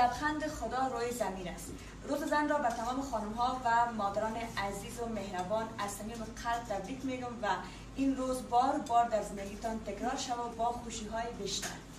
لبخند خدا روی زمین است. روز زن را به تمام خانم ها و مادران عزیز و مهربان از صمیم قلب تبریک میگم و این روز بار بار در زندگیتان تکرار شود با خوشی های بیشتر.